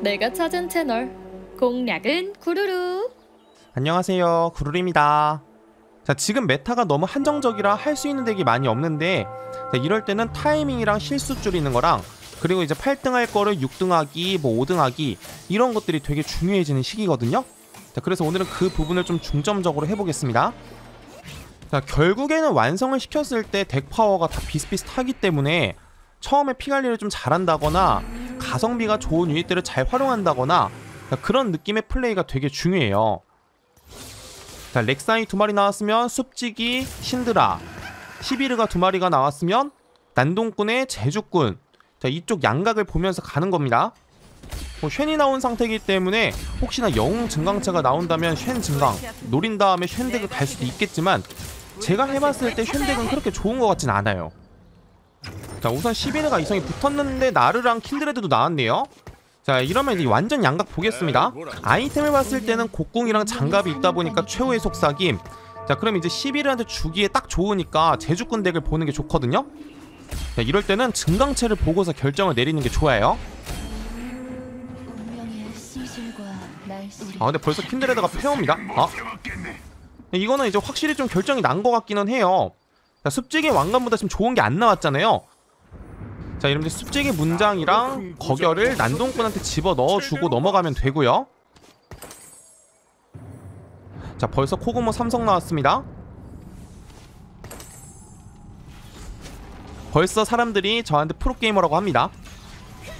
내가 찾은 채널. 공략은 구루루. 안녕하세요. 구루루입니다. 자 지금 meta가 너무 한정적이라 할 수 있는 deck이 많이 없는데 자, 이럴 때는 타이밍이랑 실수 줄이는 거랑 그리고 이제 8등 할 거를 6등 하기 뭐 5등 하기 이런 것들이 되게 중요해지는 시기거든요. 자 그래서 오늘은 그 부분을 좀 중점적으로 해보겠습니다. 자 결국에는 완성을 시켰을 때 deck 파워가 다 비슷비슷하기 때문에 처음에 피 관리를 좀 잘한다거나 가성비가 좋은 유닛들을 잘 활용한다거나 자, 그런 느낌의 플레이가 되게 중요해요. 자, 렉사이 두 마리 나왔으면 숲지기, 신드라, 시비르가 두 마리가 나왔으면 난동꾼에 재주꾼. 자, 이쪽 양각을 보면서 가는 겁니다. 뭐 쉔이 나온 상태이기 때문에 혹시나 영웅 증강체가 나온다면 쉔 증강 노린 다음에 쉔 deck을 갈 수도 있겠지만 제가 해봤을 때 쉔 덱은 그렇게 좋은 것 같진 않아요. 자 우선 시비르가 이성이 붙었는데 나르랑 킨드레드도 나왔네요. 자 이러면 이제 완전 양각 보겠습니다. 아이템을 봤을 때는 곡궁이랑 장갑이 있다 보니까 최후의 속삭임. 자 그럼 이제 시비르한테 주기에 딱 좋으니까 제주꾼 덱을 보는 게 좋거든요. 자 이럴 때는 증강체를 보고서 결정을 내리는 게 좋아요. 아 근데 벌써 킨드레드가 페어입니다. 아. 이거는 이제 확실히 좀 결정이 난 것 같기는 해요. 자 습직의 왕관보다 지금 좋은 게 안 나왔잖아요 자 이러면 습직의 문장이랑 거결을 난동꾼한테 집어 넣어주고 넘어가면 되고요. 자 벌써 코고모 삼성 나왔습니다. 벌써 사람들이 저한테 프로게이머라고 합니다.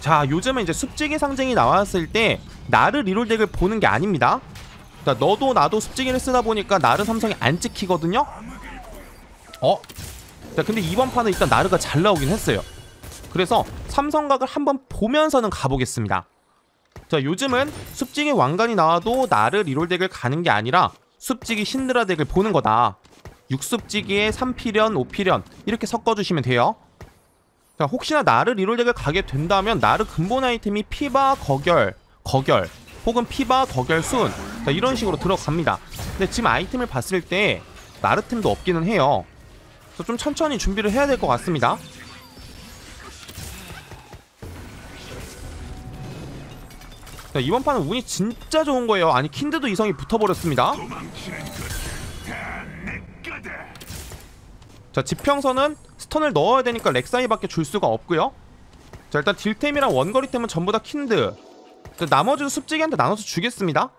자 요즘은 이제 습직의 상징이 나왔을 때 나르 리롤 덱을 보는 게 아닙니다. 자 너도 나도 습직이를 쓰다 보니까 나르 삼성이 안 찍히거든요? 어? 자 근데 이번 판은 일단 나르가 잘 나오긴 했어요 그래서 삼성각을 한번 보면서는 가보겠습니다. 자 요즘은 숲지기 왕관이 나와도 나르 리롤 덱을 가는 게 아니라 숲지기 신드라 덱을 보는 거다. 육숲지기에 3필연, 5필연 이렇게 섞어주시면 돼요. 자 혹시나 나르 리롤 덱을 가게 된다면 나르 근본 아이템이 피바, 거결, 거결 혹은 피바, 거결, 순. 자, 이런 식으로 들어갑니다. 근데 지금 아이템을 봤을 때 나르템도 없기는 해요. 좀 천천히 준비를 해야 될 것 같습니다 자, 이번 판은 운이 진짜 좋은 거예요. 아니 킨드도 이성이 붙어버렸습니다. 자 지평선은 stun을 넣어야 되니까 렉사이밖에 줄 수가 없고요. 자 일단 딜템이랑 원거리템은 전부 다 킨드, 자, 나머지도 숲지기한테 나눠서 주겠습니다.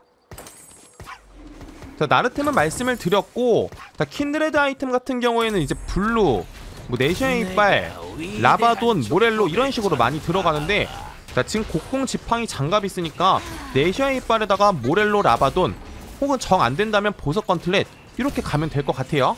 자 나르템은 말씀을 드렸고 자 킨드레드 아이템 같은 경우에는 이제 블루, 뭐 내셔의 이빨, 라바돈, 모렐로 이런 식으로 많이 들어가는데 자 지금 곡궁 지팡이 장갑 있으니까 내셔의 이빨에다가 모렐로 라바돈 혹은 정 안된다면 보석 건틀렛 이렇게 가면 될 것 같아요.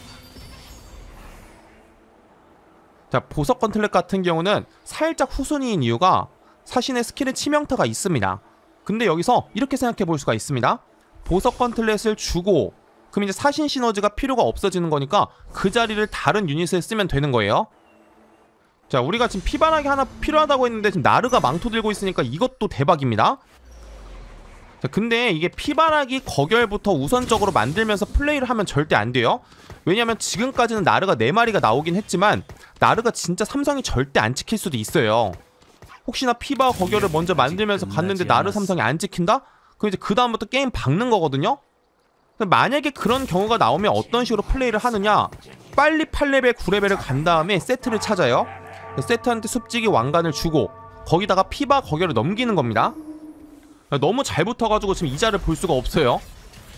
자 보석 건틀렛 같은 경우는 살짝 후순위인 이유가 사신의 스킬에 치명타가 있습니다. 근데 여기서 이렇게 생각해 볼 수가 있습니다. 보석 건틀렛을 주고 그럼 이제 사신 시너지가 필요가 없어지는 거니까 그 자리를 다른 유닛에 쓰면 되는 거예요 자 우리가 지금 피반하기 하나 필요하다고 했는데 지금 나르가 망토 들고 있으니까 이것도 대박입니다. 자 근데 이게 피반하기 거결부터 우선적으로 만들면서 플레이를 하면 절대 안 돼요. 왜냐면 지금까지는 나르가 4마리가 나오긴 했지만 나르가 진짜 삼성이 절대 안 찍힐 수도 있어요. 혹시나 피바 거결을 먼저 만들면서 갔는데 나르 삼성이 안 찍힌다? 그럼 이제 그 다음부터 게임 박는 거거든요? 만약에 그런 경우가 나오면 어떤 식으로 플레이를 하느냐? 빨리 8레벨 9레벨을 간 다음에 세트를 찾아요 세트한테 숲지기 왕관을 주고 거기다가 피바 거결을 넘기는 겁니다. 너무 잘 붙어가지고 지금 이자를 볼 수가 없어요.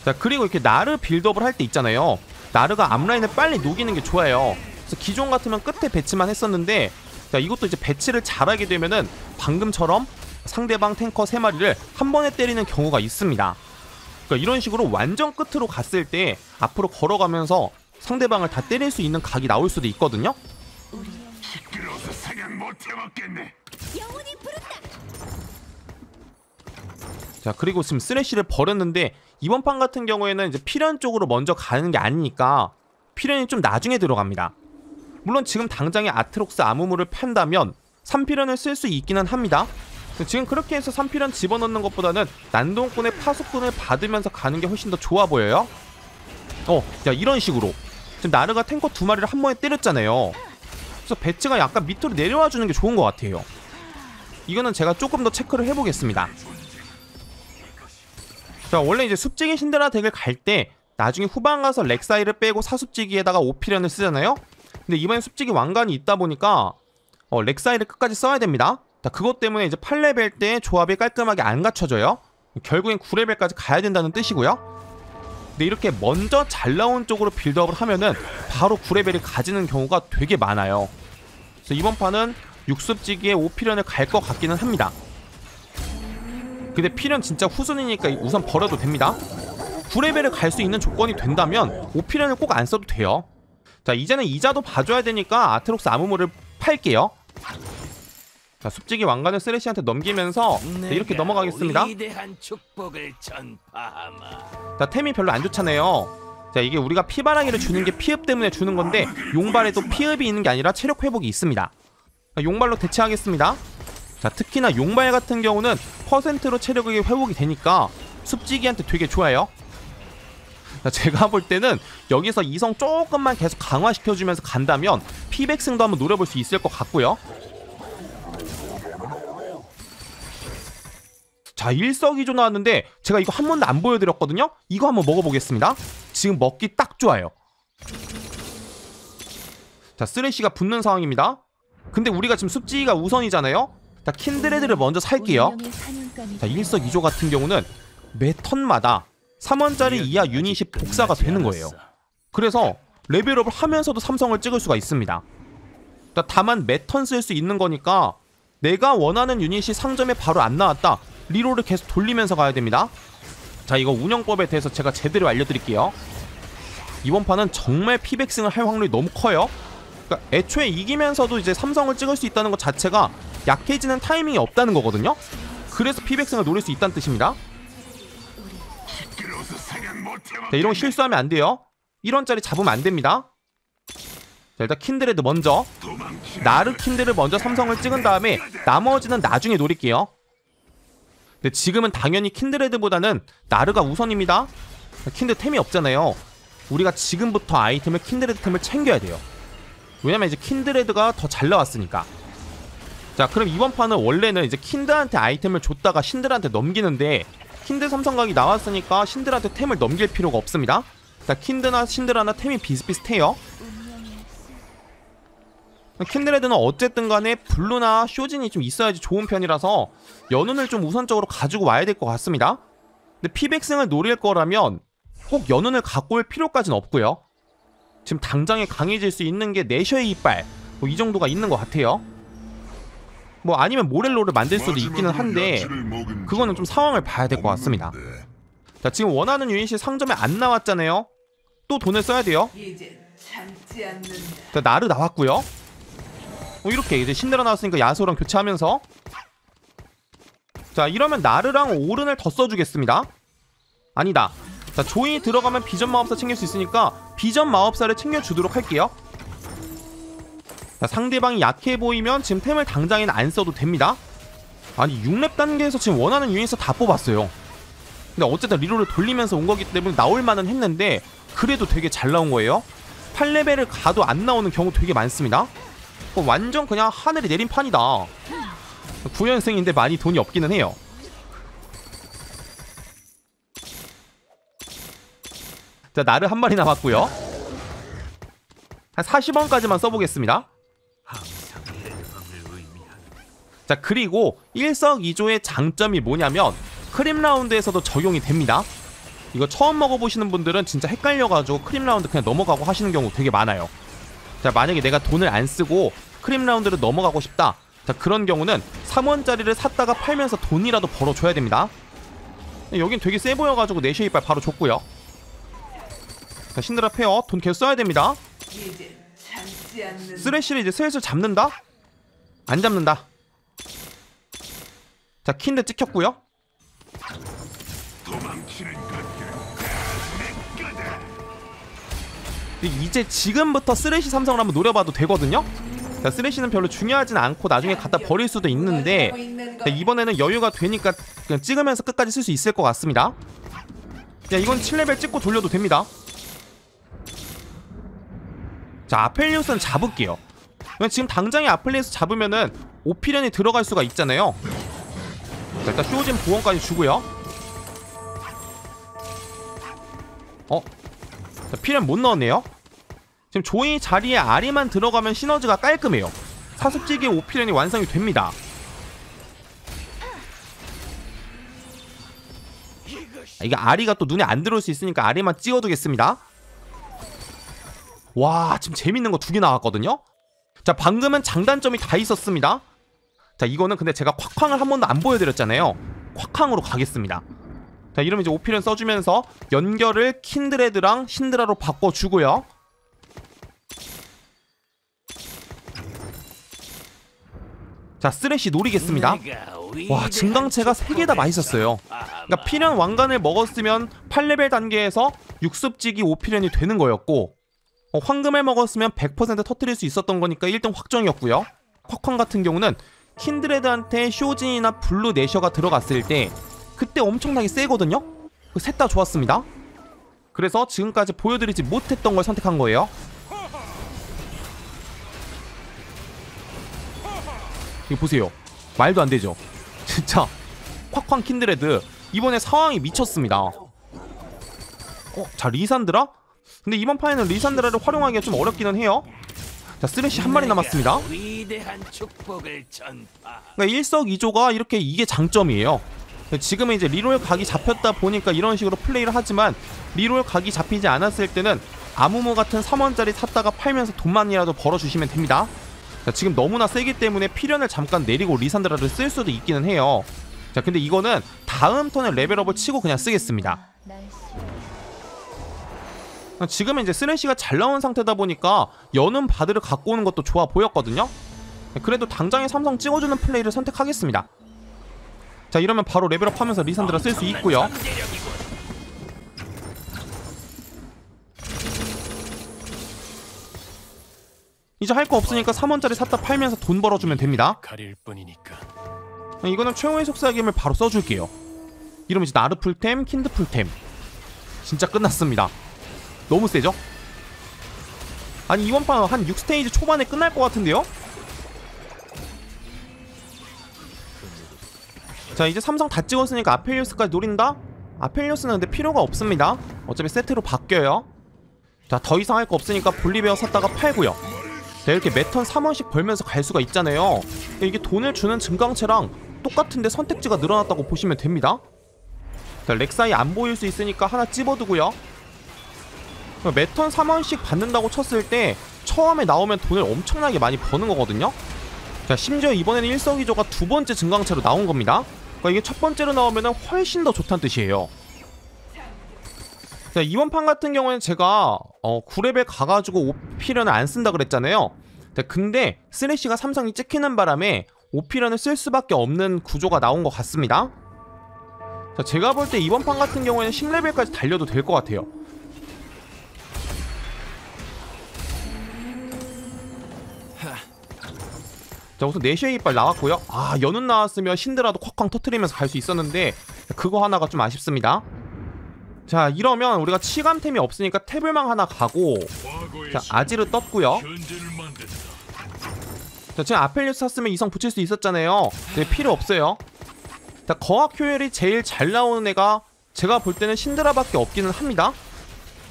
자 그리고 이렇게 나르 빌드업을 할 때 있잖아요. 나르가 앞라인을 빨리 녹이는 게 좋아요. 그래서 기존 같으면 끝에 배치만 했었는데 자 이것도 이제 배치를 잘하게 되면은 방금처럼 상대방 탱커 3마리를 한 번에 때리는 경우가 있습니다. 그러니까 이런 식으로 완전 끝으로 갔을 때 앞으로 걸어가면서 상대방을 다 때릴 수 있는 각이 나올 수도 있거든요 사냥 못 해먹겠네. 자 그리고 지금 쓰레쉬를 버렸는데 이번 판 같은 경우에는 이제 필연 쪽으로 먼저 가는 게 아니니까 필연이 좀 나중에 들어갑니다. 물론 지금 당장에 아트록스 아무무를 판다면 3필연을 쓸 수 있기는 합니다. 지금 그렇게 해서 3필연 집어넣는 것보다는 난동꾼의 파수꾼을 받으면서 가는 게 훨씬 더 좋아 보여요. 어, 야 이런 식으로. 지금 나르가 탱커 두 마리를 한 번에 때렸잖아요 그래서 배치가 약간 밑으로 내려와 주는 게 좋은 것 같아요. 이거는 제가 조금 더 체크를 해보겠습니다. 자 원래 이제 숲지기 신드라 deck을 갈 때 나중에 후반 가서 렉사이를 빼고 사숲지기에다가 오필연을 쓰잖아요? 근데 이번엔 숲지기 왕관이 있다 보니까 어, 렉사이를 끝까지 써야 됩니다. 자 그것 때문에 이제 8레벨 때 조합이 깔끔하게 안 갖춰져요. 결국엔 9레벨까지 가야 된다는 뜻이고요 근데 이렇게 먼저 잘 나온 쪽으로 빌드업을 하면은 바로 9레벨이 가지는 경우가 되게 많아요. 그래서 이번 판은 육습지기에 오피련을 갈 것 같기는 합니다. 근데 필연 진짜 후순이니까 우선 버려도 됩니다. 9레벨을 갈 수 있는 조건이 된다면 오피련을 꼭 안 써도 돼요. 자 이제는 이자도 봐줘야 되니까 아트록스 아무모를 팔게요 자 숲지기 왕관을 쓰레쉬한테 넘기면서 자, 이렇게 넘어가겠습니다. 자 템이 별로 안 좋잖아요. 자 이게 우리가 피바라기를 주는 게 피흡 때문에 주는 건데 용발에도 피흡이 있는 게 아니라 체력 회복이 있습니다. 자, 용발로 대체하겠습니다. 자 특히나 용발 같은 경우는 퍼센트로 체력이 회복이 되니까 숲지기한테 되게 좋아요. 자, 제가 볼 때는 여기서 이성 조금만 계속 강화시켜주면서 간다면 피백승도 한번 노려볼 수 있을 것 같고요 자 일석이조 나왔는데 제가 이거 한 번도 안 보여드렸거든요? 이거 한번 먹어보겠습니다. 지금 먹기 딱 좋아요. 자 쓰레쉬가 붙는 상황입니다. 근데 우리가 지금 숲지기가 우선이잖아요? 자 킨드레드를 먼저 살게요. 자 일석이조 같은 경우는 매 턴마다 3원짜리 이하 유닛이 복사가 되는 거예요. 그래서 레벨업을 하면서도 삼성을 찍을 수가 있습니다. 자, 다만 매 턴 쓸 수 있는 거니까 내가 원하는 유닛이 상점에 바로 안 나왔다 리로를 계속 돌리면서 가야 됩니다. 자 이거 운영법에 대해서 제가 제대로 알려드릴게요. 이번 판은 정말 피백승을 할 확률이 너무 커요. 그러니까 애초에 이기면서도 이제 삼성을 찍을 수 있다는 것 자체가 약해지는 타이밍이 없다는 거거든요. 그래서 피백승을 노릴 수 있다는 뜻입니다. 자 이런 거 실수하면 안 돼요. 1원짜리 잡으면 안 됩니다. 자 일단 킨드레드 먼저. 나르 킨드를 먼저 삼성을 찍은 다음에 나머지는 나중에 노릴게요 근데 지금은 당연히 킨드레드보다는 나르가 우선입니다. 킨드 템이 없잖아요. 우리가 지금부터 아이템을 킨드레드 템을 챙겨야 돼요. 왜냐면 이제 킨드레드가 더 잘 나왔으니까. 자 그럼 이번 판은 원래는 이제 킨드한테 아이템을 줬다가 신드라한테 넘기는데 킨드 삼성각이 나왔으니까 신드라한테 템을 넘길 필요가 없습니다. 자 킨드나 신드라나 템이 비슷비슷해요 킨드레드는 어쨌든 간에 블루나 쇼진이 좀 있어야지 좋은 편이라서 연운을 좀 우선적으로 가지고 와야 될 것 같습니다. 근데 피백승을 노릴 거라면 꼭 연운을 갖고 올 필요까지는 없고요. 지금 당장에 강해질 수 있는 게 내셔의 이빨 뭐 이 정도가 있는 것 같아요. 뭐 아니면 모렐로를 만들 수도 있기는 한데 그거는 좀 상황을 봐야 될 것 같습니다. 자 지금 원하는 유닛이 상점에 안 나왔잖아요. 또 돈을 써야 돼요. 자, 나르 나왔고요. 어, 이렇게 이제 신드라 나왔으니까 야소랑 교체하면서 자 이러면 나르랑 오른을 더 써주겠습니다. 아니다. 자 조이 들어가면 비전 마법사 챙길 수 있으니까 비전 마법사를 챙겨주도록 할게요. 자 상대방이 약해 보이면 지금 템을 당장에는 안 써도 됩니다. 아니 6렙 단계에서 지금 원하는 유닛을 다 뽑았어요. 근데 어쨌든 리로를 돌리면서 온 거기 때문에 나올 만은 했는데 그래도 되게 잘 나온 거예요. 8레벨을 가도 안 나오는 경우 되게 많습니다. 어, 완전 그냥 하늘이 내린 판이다. 9연승인데 많이 돈이 없기는 해요. 자, 나를 한 마리 남았고요. 한 40원까지만 써보겠습니다. 자, 그리고 일석이조의 장점이 뭐냐면 creep 라운드에서도 적용이 됩니다. 이거 처음 먹어보시는 분들은 진짜 헷갈려가지고 creep 라운드 그냥 넘어가고 하시는 경우 되게 많아요. 자 만약에 내가 돈을 안 쓰고 creep 라운드를 넘어가고 싶다. 자 그런 경우는 3원짜리를 샀다가 팔면서 돈이라도 벌어줘야 됩니다. 여긴 되게 세 보여가지고 내셔 이빨 바로 줬고요. 자 신드라 pair 돈 계속 써야 됩니다. 쓰레쉬를 이제 슬슬 잡는다? 안 잡는다. 자 킨드 찍혔고요. 이제 지금부터 쓰레쉬 삼성을 한번 노려봐도 되거든요. 자, 쓰레쉬는 별로 중요하진 않고 나중에 갖다 버릴 수도 있는데 자, 이번에는 여유가 되니까 그냥 찍으면서 끝까지 쓸 수 있을 것 같습니다. 야, 이건 7레벨 찍고 돌려도 됩니다. 자, 아펠리우스는 잡을게요. 지금 당장에 아펠리우스 잡으면은 오피련이 들어갈 수가 있잖아요. 자, 일단 쇼진 보원까지 주고요. 어? 자, 피련 못 넣었네요 지금 조이 자리에 아리만 들어가면 시너지가 깔끔해요. 사습지기 오피련이 완성이 됩니다. 아, 이게 아리가 또 눈에 안 들어올 수 있으니까 아리만 찍어두겠습니다. 와 지금 재밌는 거 두 개 나왔거든요? 자 방금은 장단점이 다 있었습니다. 자 이거는 근데 제가 콱쾅을 한 번도 안 보여드렸잖아요. 콱쾅으로 가겠습니다. 자 이러면 이제 오피련 써주면서 연결을 킨드레드랑 신드라로 바꿔주고요 자 쓰레쉬 노리겠습니다. 와 증강체가 3개 다 맛있었어요. 그러니까 필연 왕관을 먹었으면 8레벨 단계에서 육숲지기 5필연이 되는 거였고 어, 황금을 먹었으면 100% 터트릴 수 있었던 거니까 1등 확정이었고요. 콱쾅 같은 경우는 킨드레드한테 쇼진이나 블루 내셔가 들어갔을 때 그때 엄청나게 세거든요? 그 셋 다 좋았습니다. 그래서 지금까지 보여드리지 못했던 걸 선택한 거예요 이거 보세요 말도 안 되죠 진짜 콱쾅 킨드레드 이번에 상황이 미쳤습니다 어? 자 리산드라? 근데 이번 판에는 리산드라를 활용하기가 좀 어렵기는 해요 자 쓰레쉬 한 마리 남았습니다. 그러니까 일석이조가 이렇게 이게 장점이에요. 지금은 이제 reroll 각이 잡혔다 보니까 이런 식으로 플레이를 하지만 reroll 각이 잡히지 않았을 때는 아무무 같은 3원짜리 샀다가 팔면서 돈만이라도 벌어주시면 됩니다. 자, 지금 너무나 세기 때문에 필연을 잠깐 내리고 리산드라를 쓸 수도 있기는 해요. 자 근데 이거는 다음 턴에 레벨업을 치고 그냥 쓰겠습니다. 날 싫어. 지금은 이제 쓰레쉬가 잘 나온 상태다 보니까 여는 바드를 갖고 오는 것도 좋아 보였거든요. 그래도 당장에 삼성 찍어주는 플레이를 선택하겠습니다. 자 이러면 바로 레벨업 하면서 리산드라 쓸 수 있고요. 이제 할 거 없으니까 3원짜리 샀다 팔면서 돈 벌어주면 됩니다. 가릴 뿐이니까. 이거는 최후의 속삭임을 바로 써줄게요. 이러면 이제 나르 풀템, 킨드 풀템. 진짜 끝났습니다. 너무 세죠? 아니 이번 판 한 6스테이지 초반에 끝날 것 같은데요? 자 이제 삼성 다 찍었으니까 아펠리오스까지 노린다? 아펠리오스는 근데 필요가 없습니다. 어차피 세트로 바뀌어요. 자 더 이상 할 거 없으니까 볼리베어 샀다가 팔고요. 자 이렇게 매턴 3원씩 벌면서 갈 수가 있잖아요. 이게 돈을 주는 증강체랑 똑같은데 선택지가 늘어났다고 보시면 됩니다. 자 렉사이 안 보일 수 있으니까 하나 찝어두고요. 매턴 3원씩 받는다고 쳤을 때 처음에 나오면 돈을 엄청나게 많이 버는 거거든요. 자 심지어 이번에는 일석이조가 두 번째 증강체로 나온 겁니다. 그러니까 이게 첫 번째로 나오면 훨씬 더 좋다는 뜻이에요. 자 이번 판 같은 경우에는 제가 어 9레벨 가가지고 오피련을 안 쓴다 그랬잖아요. 자, 근데 쓰레쉬가 삼성이 찍히는 바람에 오피련을 쓸 수밖에 없는 구조가 나온 것 같습니다. 자 제가 볼 때 이번 판 같은 경우에는 10레벨까지 달려도 될 것 같아요. 자 우선 네시의 이빨 나왔고요 아 연운 나왔으면 신드라도 콱콱 터트리면서 갈 수 있었는데 그거 하나가 좀 아쉽습니다 자 이러면 우리가 치감템이 없으니까 태블망 하나 가고 자 아지르 떴고요. 자 지금 아펠리우스 샀으면 이성 붙일 수 있었잖아요. 근데 필요 없어요. 자 거학 효율이 제일 잘 나오는 애가 제가 볼 때는 신드라밖에 없기는 합니다.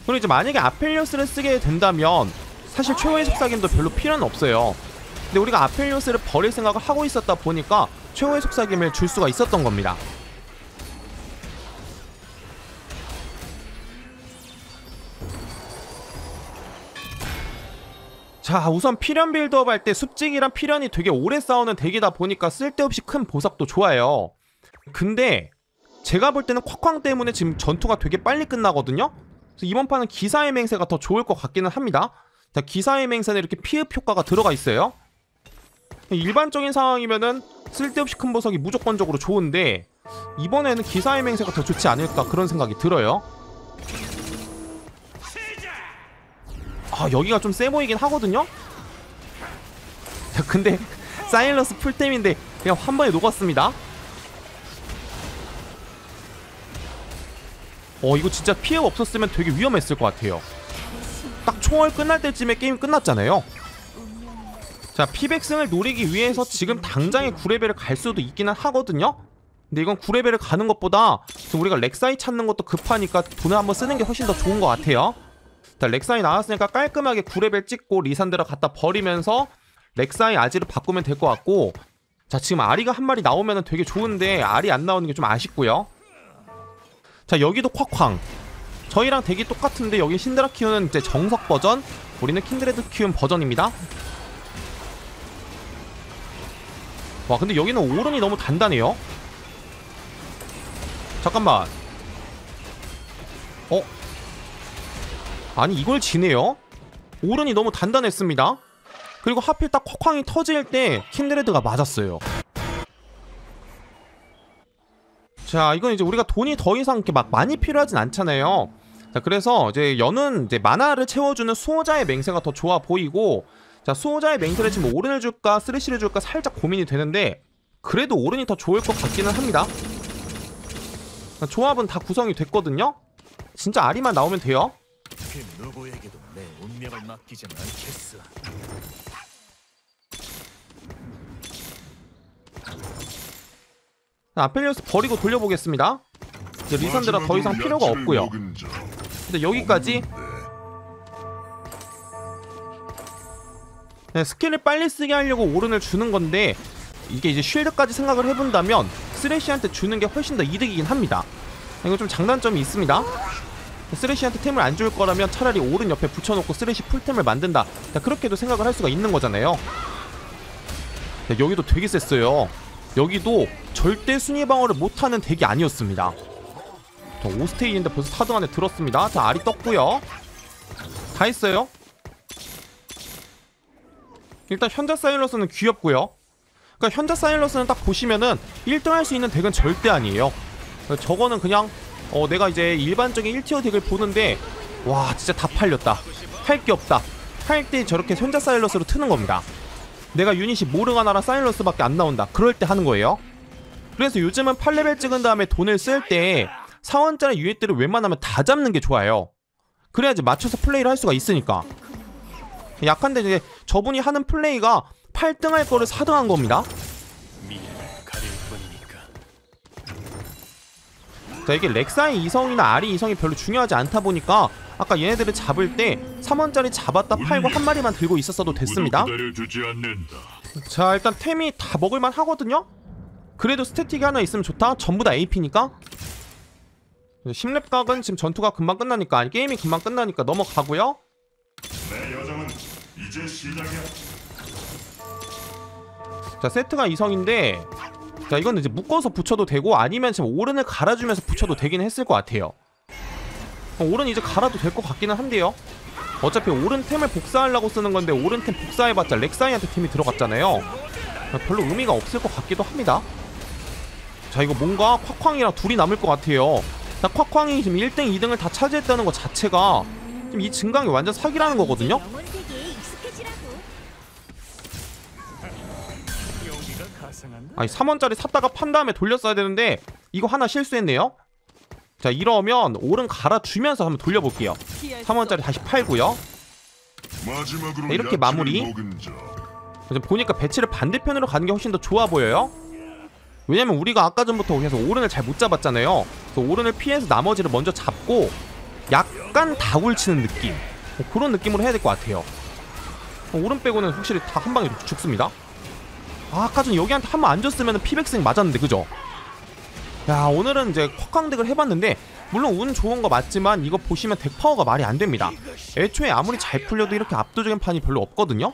그리고 이제 만약에 아펠리우스를 쓰게 된다면 사실 최후의 속삭임도 별로 필요는 없어요. 근데 우리가 아펠리우스를 버릴 생각을 하고 있었다 보니까 최후의 속삭임을 줄 수가 있었던 겁니다 자 우선 필연 빌드업 할 때 숲직이랑 필연이 되게 오래 싸우는 덱이다 보니까 쓸데없이 큰 보석도 좋아요. 근데 제가 볼 때는 콱쾅 때문에 지금 전투가 되게 빨리 끝나거든요? 그래서 이번 판은 기사의 맹세가 더 좋을 것 같기는 합니다. 자 기사의 맹세는 이렇게 피흡 효과가 들어가 있어요. 일반적인 상황이면은 쓸데없이 큰 보석이 무조건적으로 좋은데 이번에는 기사의 맹세가 더 좋지 않을까 그런 생각이 들어요 아 여기가 좀 세 보이긴 하거든요? 자, 근데 사일러스 풀템인데 그냥 한 번에 녹았습니다. 어 이거 진짜 피해 없었으면 되게 위험했을 것 같아요. 딱 총알 끝날 때쯤에 게임 끝났잖아요. 자 피백승을 노리기 위해서 지금 당장의 9레벨을 갈 수도 있기는 하거든요? 근데 이건 9레벨을 가는 것보다 지금 우리가 렉사이 찾는 것도 급하니까 돈을 한번 쓰는 게 훨씬 더 좋은 것 같아요 자 렉사이 나왔으니까 깔끔하게 9레벨 찍고 리산드라 갖다 버리면서 렉사이 아지를 바꾸면 될 것 같고 자 지금 아리가 한 마리 나오면 되게 좋은데 아리 안 나오는 게 좀 아쉽고요. 자 여기도 콱쾅. 저희랑 되게 똑같은데 여기 신드라 키우는 이제 정석 버전 우리는 킨드레드 키운 버전입니다. 와 근데 여기는 오른이 너무 단단해요. 잠깐만. 어? 아니 이걸 지네요? 오른이 너무 단단했습니다. 그리고 하필 딱 콱쾅이 터질 때 킨드레드가 맞았어요. 자 이건 이제 우리가 돈이 더 이상 이렇게 막 많이 필요하진 않잖아요. 자 그래서 이제 연은 이제 만화를 채워주는 수호자의 맹세가 더 좋아 보이고 자 수호자의 맹세를 지금 오른을 줄까 쓰레쉬를 줄까 살짝 고민이 되는데 그래도 오른이 더 좋을 것 같기는 합니다. 자, 조합은 다 구성이 됐거든요? 진짜 아리만 나오면 돼요 그 누구에게도 내 운명을 맡기진 않겠어. 자, 아펠리오스 버리고 돌려보겠습니다. 이제 리산드라 더 이상 필요가 없고요. 근데 여기까지 네, 스킬을 빨리 쓰게 하려고 오른을 주는 건데 이게 이제 shield까지 생각을 해본다면 쓰레쉬한테 주는 게 훨씬 더 이득이긴 합니다. 이거 좀 장단점이 있습니다 쓰레쉬한테 템을 안 줄 거라면 차라리 오른 옆에 붙여놓고 쓰레쉬 풀템을 만든다. 자, 그렇게도 생각을 할 수가 있는 거잖아요. 자, 여기도 되게 셌어요. 여기도 절대 순위 방어를 못하는 덱이 아니었습니다. 자, 5스테이지인데 벌써 4등 안에 들었습니다. 자 알이 떴고요. 다 했어요. 일단 현자 사일러스는 귀엽고요. 그러니까 현자 사일러스는 딱 보시면은 1등 할 수 있는 덱은 절대 아니에요. 저거는 그냥 어 내가 이제 일반적인 1티어 덱을 보는데 와 진짜 다 팔렸다. 할 게 없다. 할 때 저렇게 현자 사일러스로 트는 겁니다. 내가 유닛이 모르가나랑 사일러스밖에 안 나온다. 그럴 때 하는 거예요. 그래서 요즘은 8레벨 찍은 다음에 돈을 쓸 때 4원짜리 유닛들을 웬만하면 다 잡는 게 좋아요. 그래야지 맞춰서 플레이를 할 수가 있으니까. 약한데 이제 저분이 하는 플레이가 8등 할 거를 4등 한 겁니다 자 이게 렉사의 이성이나 아리 이성이 별로 중요하지 않다 보니까 아까 얘네들을 잡을 때 3원짜리 잡았다 팔고 한 마리만 들고 있었어도 됐습니다. 자 일단 템이 다 먹을만 하거든요? 그래도 스태틱이 하나 있으면 좋다. 전부 다 AP니까? 10렙 각은 지금 전투가 금방 끝나니까 아니 게임이 금방 끝나니까 넘어가고요. 시작이야. 자 세트가 이성인데 자 이건 이제 묶어서 붙여도 되고 아니면 지금 오른을 갈아주면서 붙여도 되긴 했을 것 같아요. 어, 오른 이제 갈아도 될 것 같기는 한데요. 어차피 오른 템을 복사하려고 쓰는 건데 오른 템 복사해봤자 렉사이한테 템이 들어갔잖아요. 별로 의미가 없을 것 같기도 합니다. 자 이거 뭔가 콱쾅이랑 둘이 남을 것 같아요. 자 콱쾅이 지금 1등 2등을 다 차지했다는 것 자체가 지금 이 증강이 완전 사기라는 거거든요 아니 3원짜리 샀다가 판 다음에 돌렸어야 되는데 이거 하나 실수했네요. 자 이러면 오른 갈아주면서 한번 돌려볼게요. 3원짜리 다시 팔고요. 네, 이렇게 마무리. 자. 보니까 배치를 반대편으로 가는 게 훨씬 더 좋아 보여요. 왜냐면 우리가 아까 전부터 계속 오른을 잘 못 잡았잖아요. 그래서 오른을 피해서 나머지를 먼저 잡고 약간 다굴 치는 느낌. 뭐 그런 느낌으로 해야 될 것 같아요. 어, 오른 빼고는 확실히 다 한 방에 죽습니다 아, 아까 전 여기한테 한 번 안 줬으면 피백승이 맞았는데 그죠? 야 오늘은 이제 콱광덱을 해봤는데 물론 운 좋은 거 맞지만 이거 보시면 덱 파워가 말이 안 됩니다. 애초에 아무리 잘 풀려도 이렇게 압도적인 판이 별로 없거든요?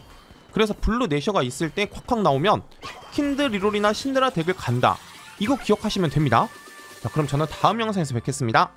그래서 블루 내셔가 있을 때 콱콱 나오면 킨드 reroll이나 신드라 덱을 간다. 이거 기억하시면 됩니다. 자 그럼 저는 다음 영상에서 뵙겠습니다